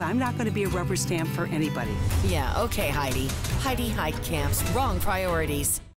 I'm not going to be a rubber stamp for anybody. Yeah, okay, Heidi. Heidi Heitkamp's wrong priorities.